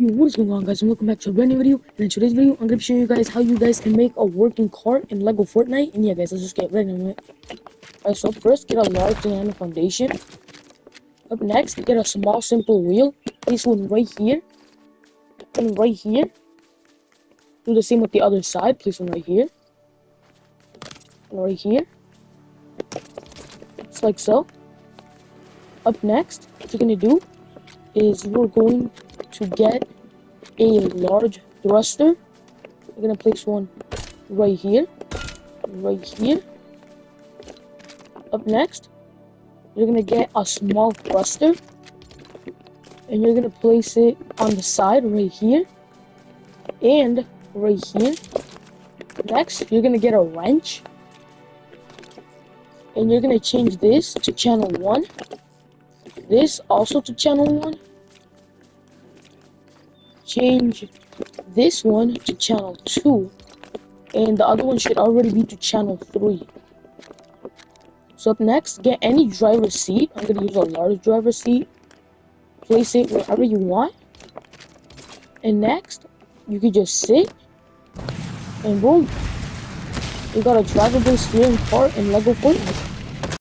Yo, what is going on guys and welcome back to a brand new video and in today's video I'm going to be showing you guys how you guys can make a working cart in LEGO Fortnite and yeah guys let's just get right into it. Alright so first get a large diameter foundation. Up next get a small simple wheel. Place one right here. And right here. Do the same with the other side. Place one right here. And right here. Just like so. Up next what you're going to do is we're going to get a large thruster. We're gonna place one right here, right here. Up next, you're gonna get a small thruster, and you're gonna place it on the side right here, and right here. Next, you're gonna get a wrench, and you're gonna change this to channel 1, this also to channel 1, change this one to channel 2 and the other one should already be to channel 3 so up next get any driver seat. I'm gonna use a large driver seat. Place it wherever you want. And next you can just sit and boom you got a drivable steering part in lego fortnite